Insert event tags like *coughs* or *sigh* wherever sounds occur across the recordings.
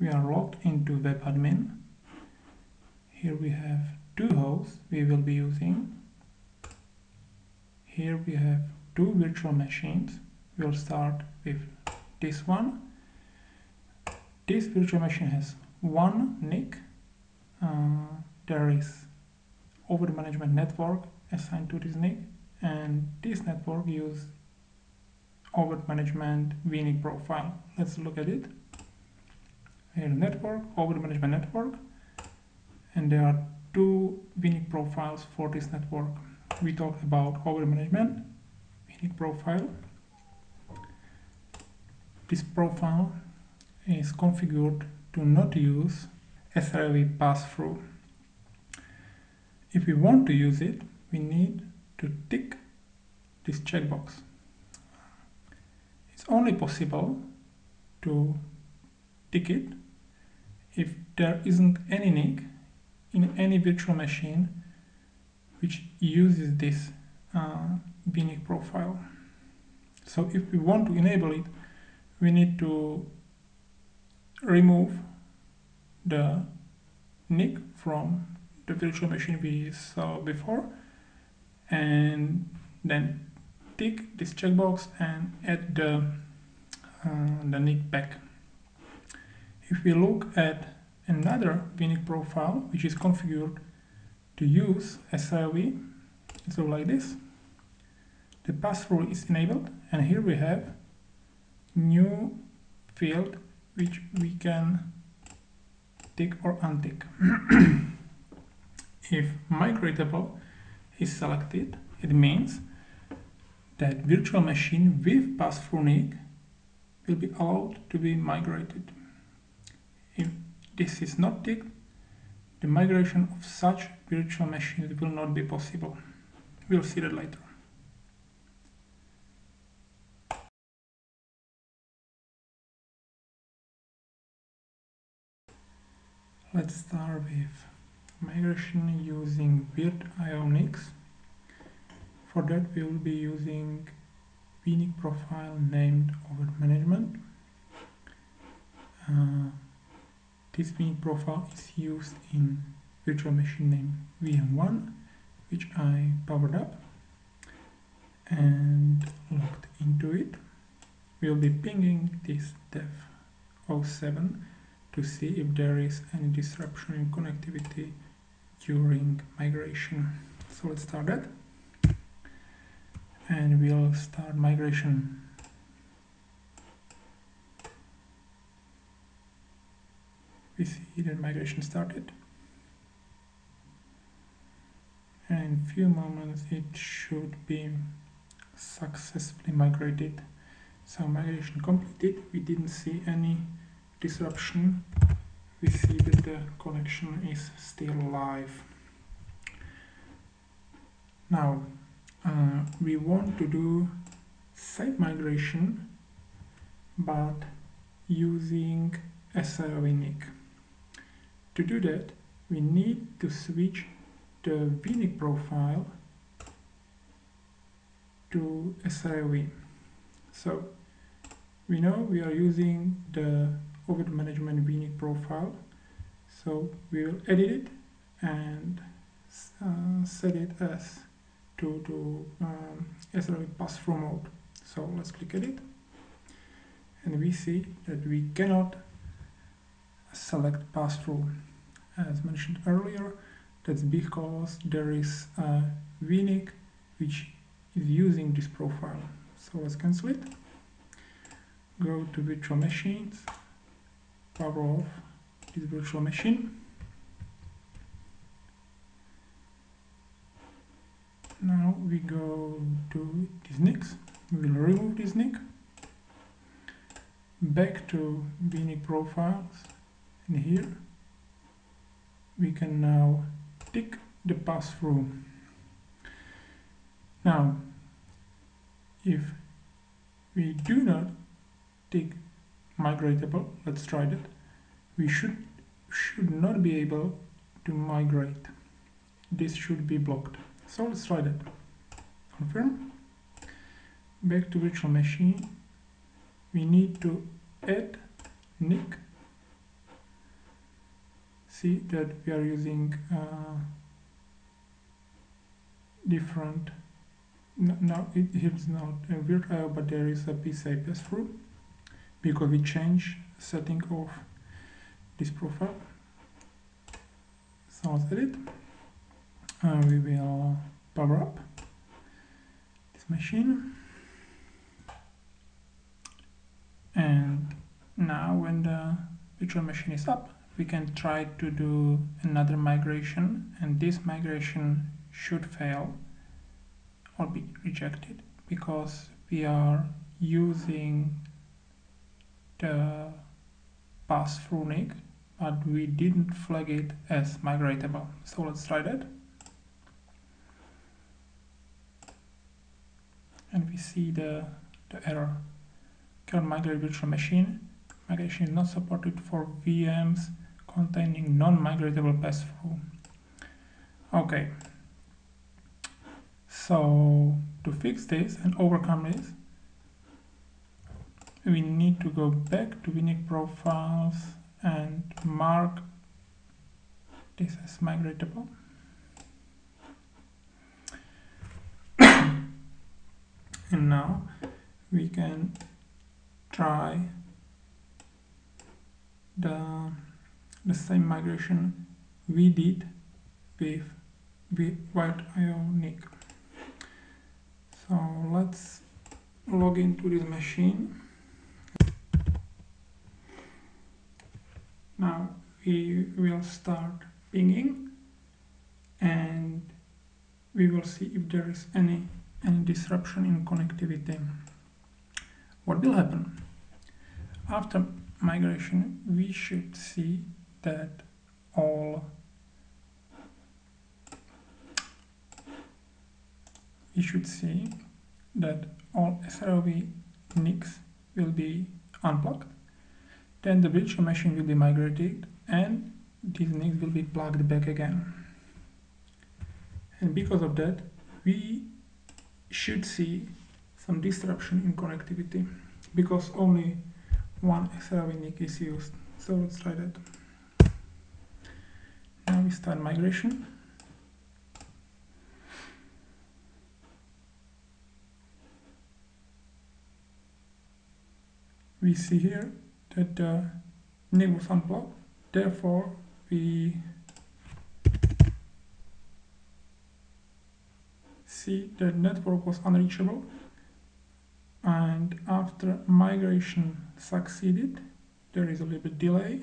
we are logged into webadmin. Here we have two hosts we will be using. Here we have two virtual machines. We'll start with this one. This virtual machine has one NIC. Uh, there is oVirt management network assigned to this NIC and this network use oVirt management VNIC profile. Let's look at it. Here network, oVirt management network and there are two VNIC profiles for this network. We talked about oVirt management VNIC profile. This profile is configured to not use SRIOV pass-through. If we want to use it, we need to tick this checkbox. It's only possible to tick it if there isn't any NIC in any virtual machine which uses this uh, profile. So if we want to enable it, we need to remove the NIC from the virtual machine we saw before and then tick this checkbox and add the, uh, the NIC back. If we look at another VNIC profile which is configured to use SRIOV, it's like this. The pass-through is enabled and here we have new field which we can tick or untick. *clears throat* if migratable is selected, it means that virtual machine with pass-through NIC will be allowed to be migrated. This is not ticked, the migration of such virtual machines will not be possible. We'll see that later. Let's start with migration using VirtIO NICs. For that we will be using VNIC profile named oVirt management. Uh, this VM profile is used in virtual machine name VM1 which I powered up and logged into it. We'll be pinging this dev 07 to see if there is any disruption in connectivity during migration. So let's start that. And we'll start migration. We see that migration started. And in few moments it should be successfully migrated. So migration completed. We didn't see any disruption we see that the connection is still live now uh, we want to do site migration but using NIC to do that we need to switch the VNIC profile to SRIOV so we know we are using the oVirt management VNIC profile. So we will edit it and uh, set it as to, to um, pass-through mode. So let's click edit and we see that we cannot select pass-through. As mentioned earlier, that's because there is a VNIC which is using this profile. So let's cancel it. Go to virtual machines power off this virtual machine. Now we go to this NICs. We will remove this NIC. Back to VNIC profiles and here we can now tick the pass-through. Now if we do not tick migratable let's try that we should should not be able to migrate. This should be blocked. So let's try that. Confirm. Back to virtual machine. We need to add NIC see that we are using uh, different no, no it is not a virtual but there is a PCI pass-through because we change setting of this profile. So let's edit and we will power up this machine. And now when the virtual machine is up we can try to do another migration and this migration should fail or be rejected because we are using the pass-through NIC but we didn't flag it as migratable. So let's try that. And we see the, the error. Current migrate virtual machine. Migration is not supported for VMs containing non-migratable pass-through okay. So to fix this and overcome this we need to go back to VNIC profiles and mark this as migratable. *coughs* And now we can try the the same migration we did with with VirtIO NIC so let's log into this machine. Now we will start pinging and we will see if there is any any disruption in connectivity. What will happen? After migration we should see that all we should see that all SRIOV NICs will be unplugged then the virtual machine will be migrated and these NICs will be plugged back again. And because of that, we should see some disruption in connectivity because only one SRIOV NIC is used. So let's try that. Start migration. We see here that the NIC was unplugged. Therefore, we see the network was unreachable and after migration succeeded there is a little bit delay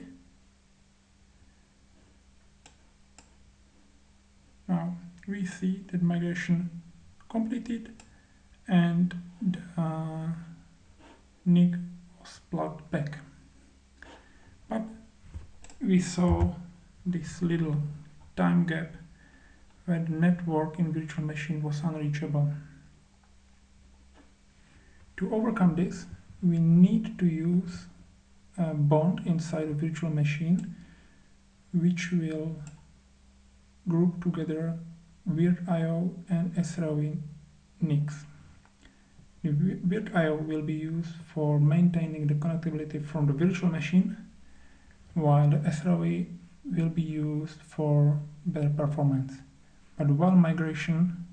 now we see that migration completed and the uh, NIC was plugged back but we saw this little time gap where the network in virtual machine was unreachable. To overcome this, we need to use a bond inside a virtual machine which will group together VirtIO and NICs. The VirtIO will be used for maintaining the connectivity from the virtual machine while the SRIOV will be used for better performance. But while migration,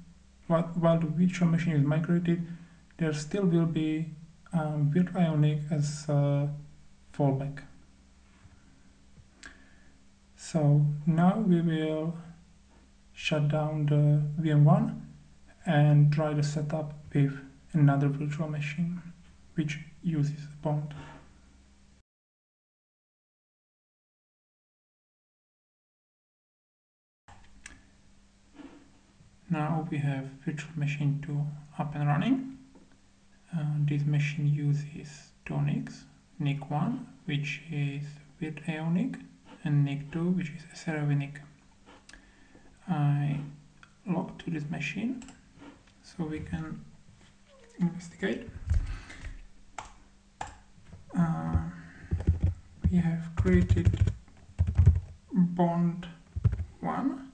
while, while the virtual machine is migrated, there still will be um, Ionic as a fallback. So now we will shut down the VM1 and try the setup with another virtual machine which uses a bond. Now we have virtual machine 2 up and running. Uh, this machine uses two NICs, NIC 1 which is with Ionic and NIC 2 which is SRIOV NIC. I log to this machine so we can investigate. Uh, we have created bond 1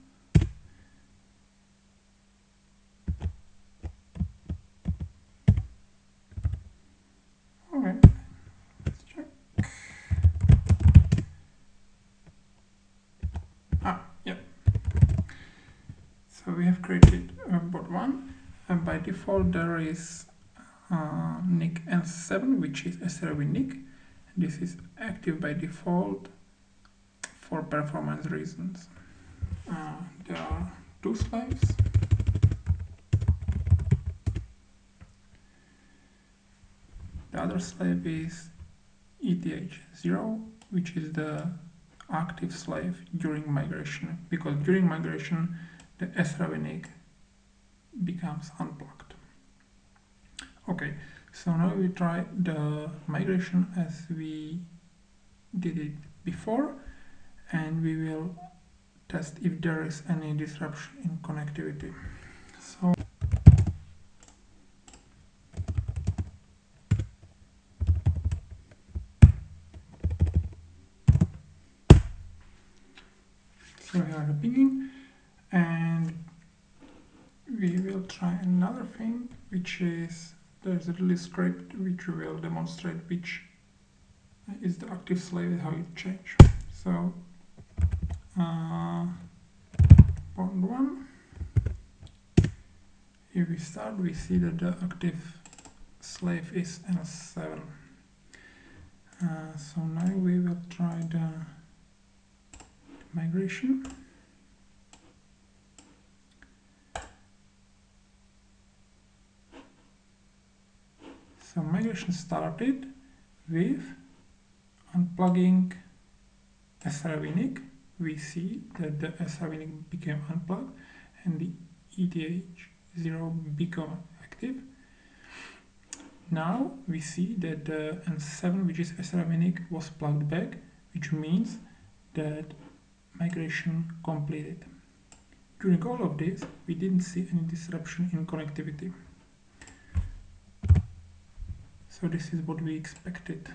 we have created uh, board 1 and by default there is uh, NIC N7 which is SRIOV NIC. This is active by default for performance reasons. Uh, there are two slaves. The other slave is ETH0 which is the active slave during migration because during migration the SRIOV NIC becomes unplugged. Okay, so now we try the migration as we did it before and we will test if there is any disruption in connectivity. So So we are pinging and we will try another thing which is there's a little script which will demonstrate which is the active slave how it changes. So uh, point one if we start we see that the active slave is N7 uh, so now we will try the migration. Migration started with unplugging SRIOV NIC. We see that the SRIOV NIC became unplugged and the ETH0 become active. Now we see that the N7, which is SRIOV NIC, was plugged back, which means that migration completed. During all of this, we didn't see any disruption in connectivity. So this is what we expected.